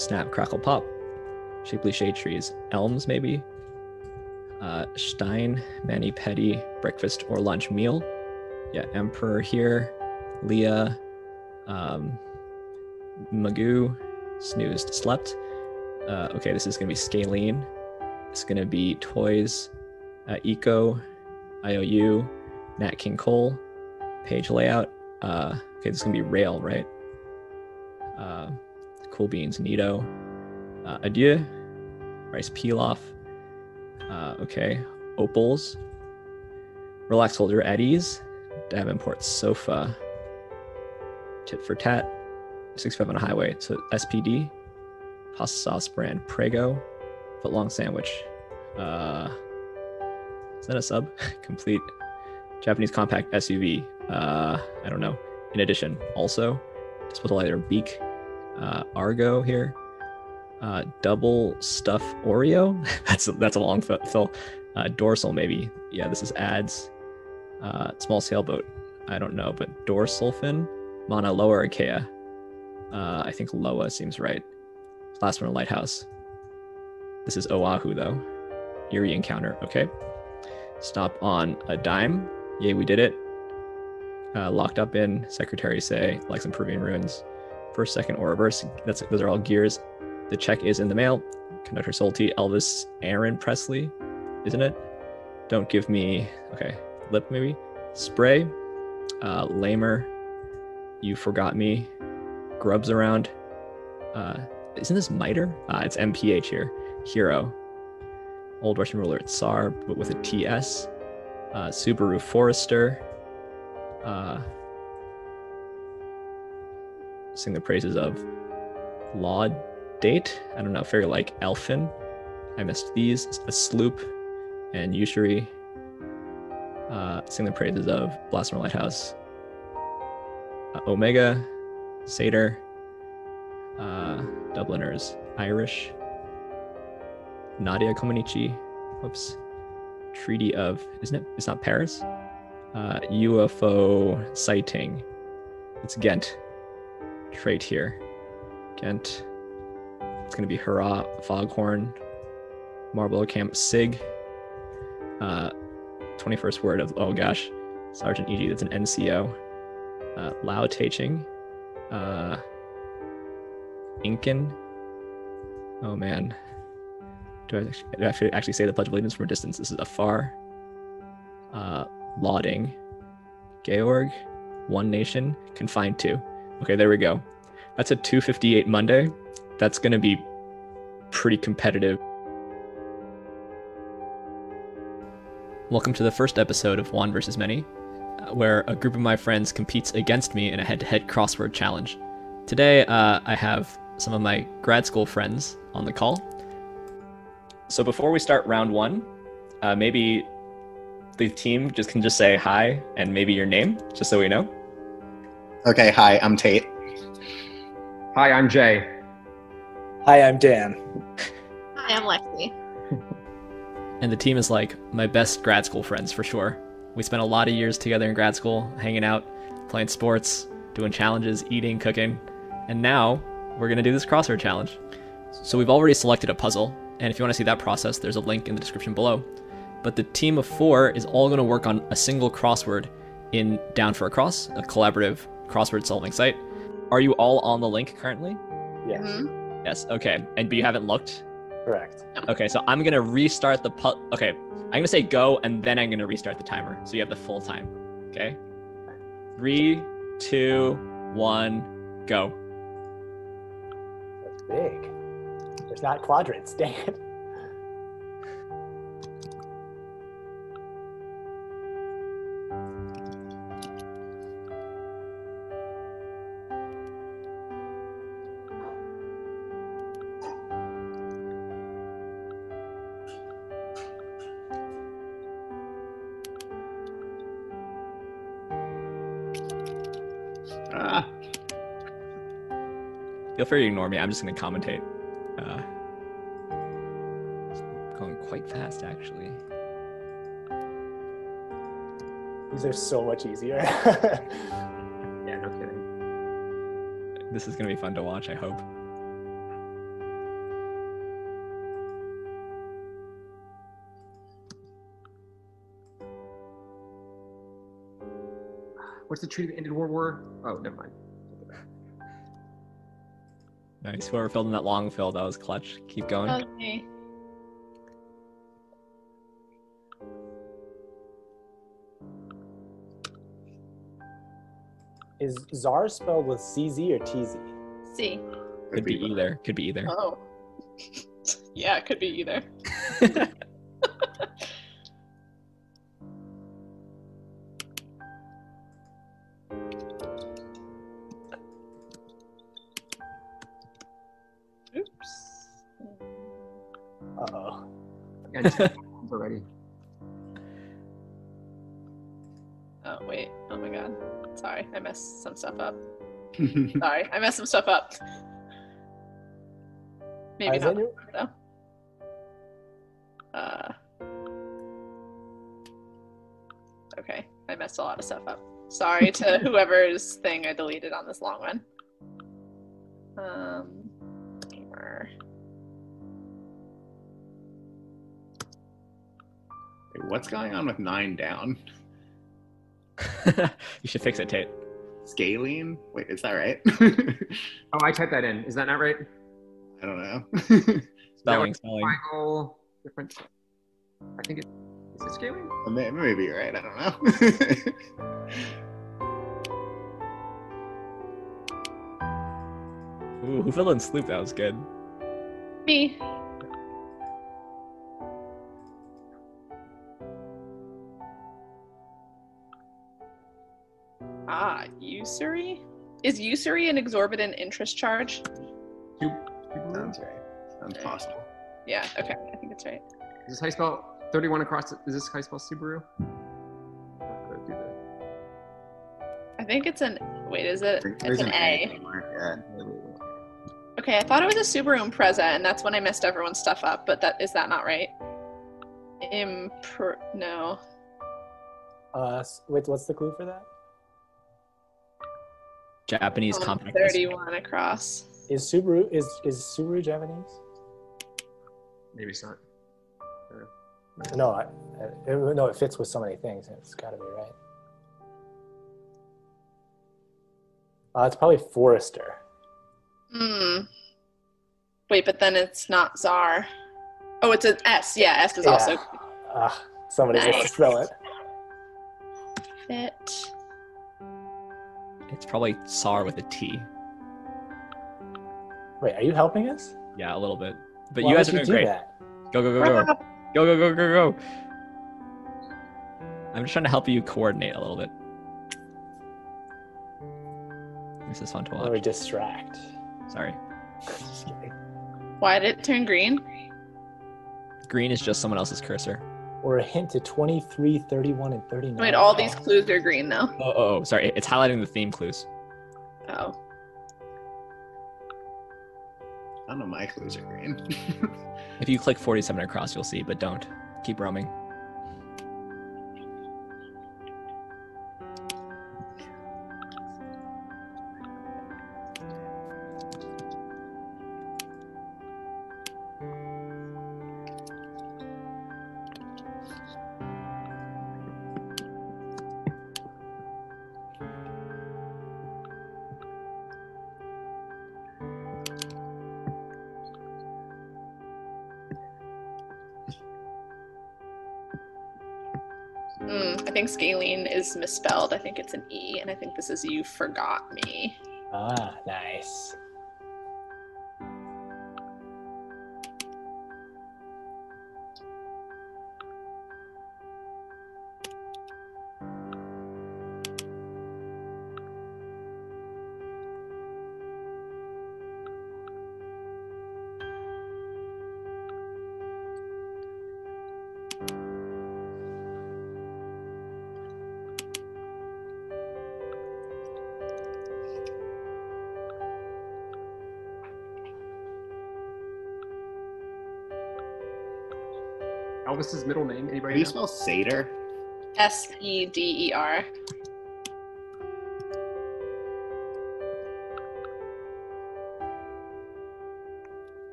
Snap, Crackle, Pop, Shapely Shade Trees, Elms, maybe, uh, Stein, Mani Pedi, Breakfast or Lunch Meal. Yeah, Emperor here, Leah, um, Magoo, Snoozed, Slept. Uh, okay, this is going to be Scalene. It's going to be Toys, uh, Eco, IOU, Nat King Cole, Page Layout. Uh, okay, this is going to be Rail, right? Uh, cool Beans, Nito, uh, Adieu, Rice Pilaf. Uh, okay, Opals, Relax Holder, Eddie's, Davenport Sofa, Tit for Tat, 65 on a Highway, so SPD, Pasta Sauce Brand, Prego, Footlong Sandwich. Uh, is that a sub? Complete. Japanese compact SUV. Uh, I don't know. In addition, also, disposal lighter Beak, uh, Argo here, uh, double stuff Oreo. that's a, that's a long fill. Uh, dorsal maybe. Yeah, this is ads. Uh, small sailboat. I don't know, but dorsal fin. Mauna Loa Archaea. Uh, I think Loa seems right. Last one, Lighthouse. This is Oahu though. Eerie encounter. Okay. Stop on a dime. Yay, we did it. Uh, locked up in Secretary say like some Peruvian ruins. First, second, or reverse. That's those are all gears. The check is in the mail. Conductor Solti, Elvis, Aaron Presley, isn't it? Don't give me okay. Lip maybe. Spray. Uh, lamer. You forgot me. Grubs around. Uh, isn't this miter? Uh, it's MPH here. Hero. Old Russian ruler it's Tsar, but with a TS. Uh, Subaru Forester. Uh, sing the praises of Law Date. I don't know, very like Elfin. I missed these. A sloop and Usury. Uh, sing the praises of Blasphemer Lighthouse. Uh, Omega, Satyr, uh, Dubliners, Irish, Nadia Comaneci, whoops, Treaty of, isn't it? It's not Paris. Uh, UFO sighting. It's Ghent. Trait here. Ghent. It's gonna be Hurrah, Foghorn, Marble Camp, Sig. Uh, 21st word of, oh gosh, Sergeant EG, that's an NCO. Uh, Lao Taiching. Uh, Incan. Oh man. Do I, actually, do I actually, actually say the Pledge of Allegiance from a distance? This is afar. Uh, lauding. Georg. One Nation. Confined to. Okay, there we go. That's a 258 Monday. That's going to be pretty competitive. Welcome to the first episode of Won versus Many, uh, where a group of my friends competes against me in a head to head crossword challenge. Today, uh, I have some of my grad school friends on the call. So before we start round one, uh, maybe the team just can just say hi and maybe your name, just so we know. Okay, hi, I'm Tate. Hi, I'm Jay. Hi, I'm Dan. Hi, I'm Lexi. And the team is like my best grad school friends for sure. We spent a lot of years together in grad school, hanging out, playing sports, doing challenges, eating, cooking. And now we're going to do this crossword challenge. So we've already selected a puzzle, and if you want to see that process, there's a link in the description below. But the team of four is all going to work on a single crossword in Down for a Cross, a collaborative crossword solving site. Are you all on the link currently? Yes, Mhm. Yes. Okay. And but you haven't looked. correct. Okay. So I'm gonna restart the pu- Okay. I'm gonna say go, and then I'm gonna restart the timer, so you have the full time. Okay. Three, two, one, go. That's big. There's not quadrants, dang it. Feel free to ignore me. I'm just going to commentate. Uh, going quite fast, actually. These are so much easier. yeah, no kidding. This is going to be fun to watch, I hope. What's the Treaty that ended World War? Oh, never mind. Nice. Whoever filled in that long fill, that was clutch. Keep going. Okay. Is Czar spelled with CZ or TZ? C. Could be either. Could be either. Oh. yeah, it could be either. Two already. Oh wait. Oh my god. Sorry, I messed some stuff up. Sorry, I messed some stuff up. Maybe Is not though. Uh. Okay, I messed a lot of stuff up. Sorry to whoever's thing I deleted on this long one. Um. What's going on with nine down? you should fix it, Tate. Scaling? Wait, is that right? Oh, I typed that in. Is that not right? I don't know. Spelling, spelling. Triangle, different. I think it is it scaling. May- Maybe you're right. I don't know. Ooh, who filled in sloop? That was good. Me. Usury? Is usury an exorbitant interest charge? Two. Sounds right. Sounds possible. Yeah, okay, I think it's right. Is this how you spell 31 across? Is this how you spell Subaru? I do that? I think it's an wait, is it? It's an A. somewhere, Okay, I thought it was a Subaru Impreza, and that's when I messed everyone's stuff up. But that is that not right? Impr no. Uh, wait, what's the clue for that? Japanese Um, compact. disc. Thirty-one across. Is Subaru is is Subaru Japanese? Maybe it's not. No, I, I, it, no, it fits with so many things. It's got to be right. Uh, it's probably Forester. Hmm. Wait, but then it's not Czar. Oh, it's an S. Yeah, S is Yeah. also Ah, somebody has to spell it. fit. It's probably SAR with a T. Wait, are you helping us? Yeah, a little bit. But Why you guys are would doing do great. That? Go, go, go, go. Go, go, go, go, go. I'm just trying to help you coordinate a little bit. This is fun to watch. Or watch. distract. Sorry. Why did it turn green? Green is just someone else's cursor. Or a hint to 23, 31, and 39. Wait, all these clues are green though. Oh, oh, oh, sorry. It's highlighting the theme clues. Oh. None know my clues are green. If you click 47 across, you'll see, but don't. Keep roaming. Hmm. I think scalene is misspelled. I think it's an E, and I think this is you forgot me. Ah, nice. Elvis's middle name. How Anybody do you know? spell Seder? S E D E R.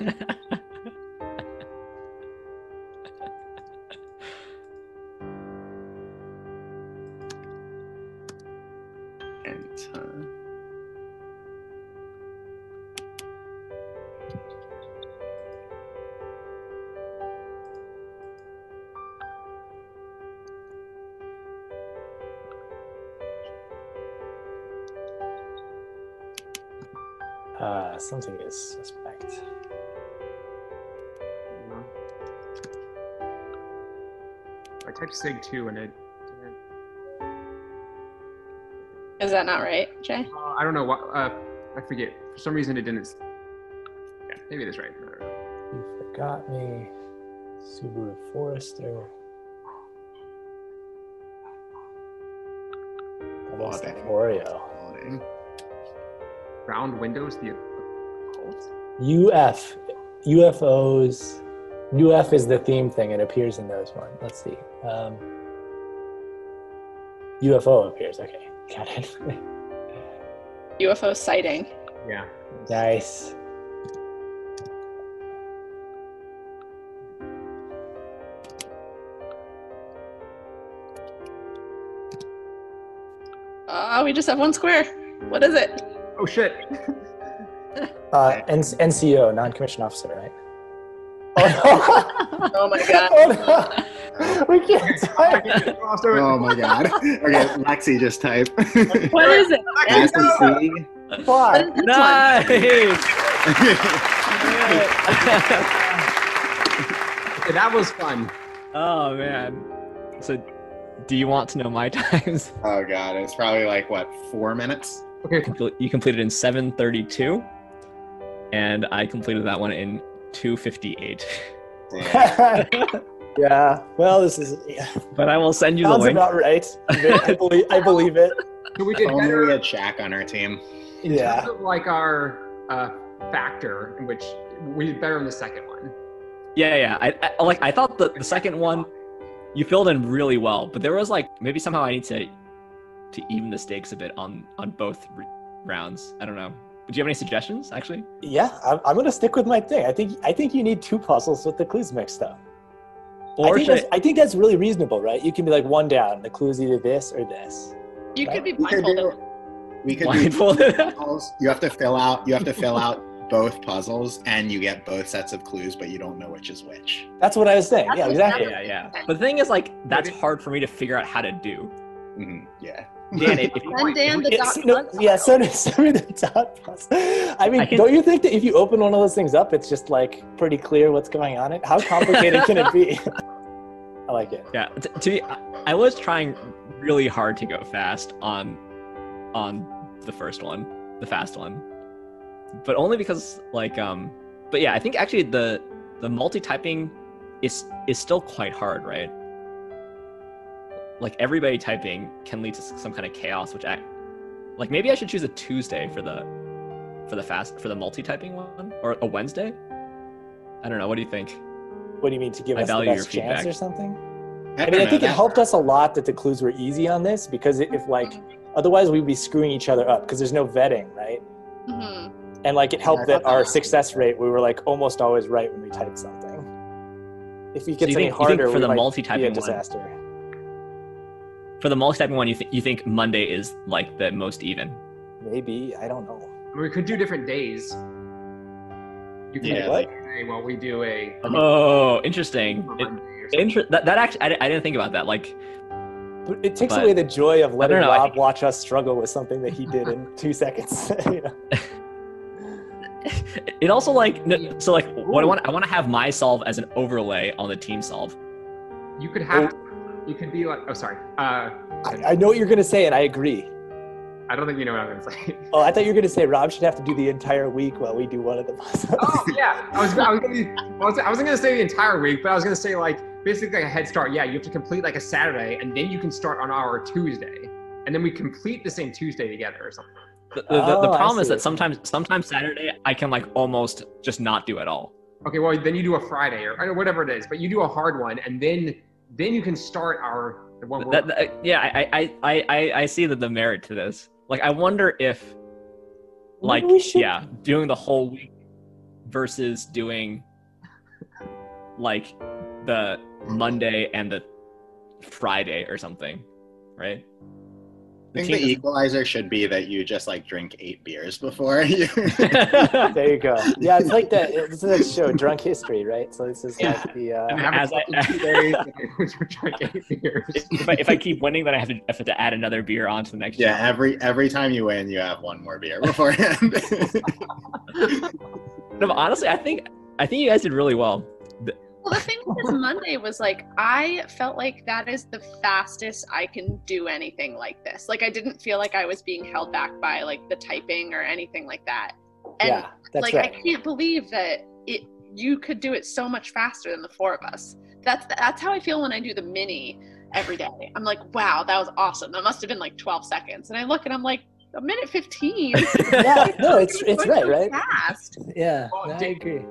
something is suspect. I typed sig two and it. didn't- Is that not right, Jay? Uh, I don't know what. Uh, I forget. For some reason, it didn't. Yeah, maybe it is right. I don't know. You forgot me. Subaru Forester. Oh, that's. Oreo. Quality. Round windows. The occult. UF. UFOs. UF is the theme thing. It appears in those one. Let's see. Um, UFO appears. Okay. Got it. UFO sighting. Yeah. nice. Oh, we just have one square. What is it? Oh shit. Uh, N- NCO, non-commissioned officer, right? Oh Oh my god. oh no! We can't type. Oh my god. Okay, Lexi just type. What is it? S and NCO. C. What Why? is this one? Nice. Okay, that was fun. oh man. So, do you want to know my times? oh god, it's probably like what, four minutes? Okay. You completed in 7:32, and I completed that one in 2:58. Yeah. Well, this is yeah. But I will send you the sounds link. about right. I believe. I believe it. So we did Only better. we had Shaq on our team. in Yeah. terms of like our uh, factor, in which we did better in the second one. Yeah, yeah. I, I like. I thought the, the second one, you filled in really well, but there was like maybe somehow I need to to even the stakes a bit on on both r- rounds. I don't know. Do you have any suggestions? Actually, Yeah, I'm, I'm gonna stick with my thing. I think I think you need two puzzles with the clues mixed up. I or think, should that's, I think that's really reasonable, right? You can be like one down. The clue is either this or this. You could be We could blindfolded. We could do blindfolded? puzzles. You have to fill out. You have to fill out both puzzles, and you get both sets of clues, but you don't know which is which. That's what I was saying. Yeah, exactly. yeah, yeah. But the thing is, like, that's hard for me to figure out how to do. Mhm, Yeah. Dan, if, if you Send Dan the It's- dot no, yeah, send, send me the dot puzzle. I mean, I can- don't you think that if you open one of those things up, it's just like pretty clear what's going on? It. How complicated can it be? I like it. Yeah, t- to be, I, I was trying really hard to go fast on, on the first one, the fast one, but only because like um, but yeah, I think actually the the multi-typing is is still quite hard, right? Like everybody typing can lead to some kind of chaos, which I, like maybe I should choose a Tuesday for the, for the fast for the multi-typing one or a Wednesday. I don't know. What do you think? What do you mean to give I us the value your best chance or something? I, I don't mean, I know, think it helped us a lot that the clues were easy on this because if like otherwise we'd be screwing each other up because there's no vetting, right? Mhm. And like it helped I that thought that our was- success rate we were like almost always right when we typed something. If you So get you any think- you think harder, for we the might be multi-typing a one- disaster. For the multi-typing one, you think you think Monday is like the most even? Maybe I don't know. I mean, we could do different days. You can Yeah, do like- a well, we do a Oh, interesting. It- Monday or something. inter- that, that actually, I, I didn't think about that. Like, But it takes But- away the joy of letting don't know, Rob think- watch us struggle with something that he did in two seconds. you know? it also like so like what I want I want to have my solve as an overlay on the team solve. You could have. Oh. You can be like. Oh, sorry. Uh, I, I know what you're gonna say, and I agree. I don't think you know what I'm gonna say. Oh, I thought you were gonna say Rob should have to do the entire week while we do one of the puzzles. oh yeah, I was. I was, gonna, be- I was. I wasn't gonna say the entire week, but I was gonna say like basically like a head start. Yeah, you have to complete like a Saturday, and then you can start on our Tuesday, and then we complete the same Tuesday together or something. The, the, the, the Oh, problem is that sometimes sometimes Saturday I can like almost just not do at all. Okay, well then you do a Friday or, or whatever it is, but you do a hard one, and then then you can start our. That, that- uh, yeah, I, I, I, I, I see the, the merit to this. Like, I wonder if, like, we should- yeah, doing the whole week versus doing, like, the Monday and the Friday or something, right? I think the equalizer should be that you just like drink eight beers before you. There you go. Yeah, it's like that. It's that show, Drunk History, right? So this is Yeah. like the. Uh, have As I- two days, drink eight beers. if, I, if I keep winning, then I have to, I have to add another beer onto the next. yeah, challenge. every every time you win, you have one more beer beforehand. No, but honestly, I think I think you guys did really well. Well, the thing with Monday was like, I felt like that is the fastest I can do anything like this. Like, I didn't feel like I was being held back by like the typing or anything like that. And yeah, that's like, right. I can't believe that it you could do it so much faster than the four of us. That's that's how I feel when I do the mini every day. I'm like, wow, that was awesome. That must have been like 12 seconds. And I look and I'm like, a minute 15. yeah, no, it's it's right, so right? Fast. Yeah, Well, no, I Dave- agree.